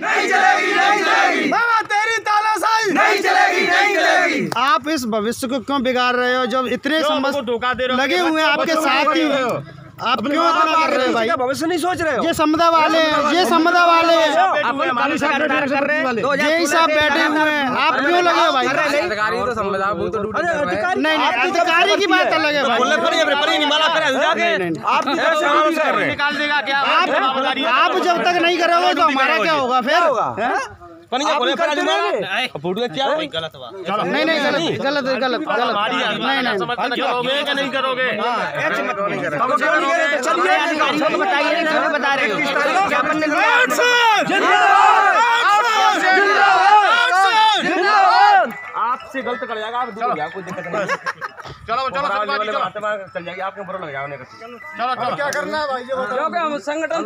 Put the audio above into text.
नहीं चलेगी नहीं चलेगी। बाबा तेरी तानाशाही नहीं चलेगी नहीं चलेगी। आप इस भविष्य को क्यों बिगाड़ रहे हो? जब इतने धोखा दे रहे हो? लगे हुए आपके साथ ही। आप क्यों इतना कर रहे हो भाई? भविष्य नहीं सोच रहे हो। ये समदा वाले ये समदा वाले हैं। ये सब बैठे हुए हैं। आप क्यों लगे हो भाई? अधिकारी तो वो तो ड्यूटी कर रहे हैं नहीं नहीं अधिकारी की बात अलग है। भाई हैं? आप जब तक नहीं तो हमारा क्या होगा फिर होगा ही नहीं नहीं गलत गलत गलत गलत नहीं नहीं करोगे क्यों तो हो आपसे गलत कर जाएगा आप दूर कोई दिक्कत नहीं चलो चलो चल जाएगी आपको बुरा लग जाएगा चलो चलो क्योंकि हम संगठन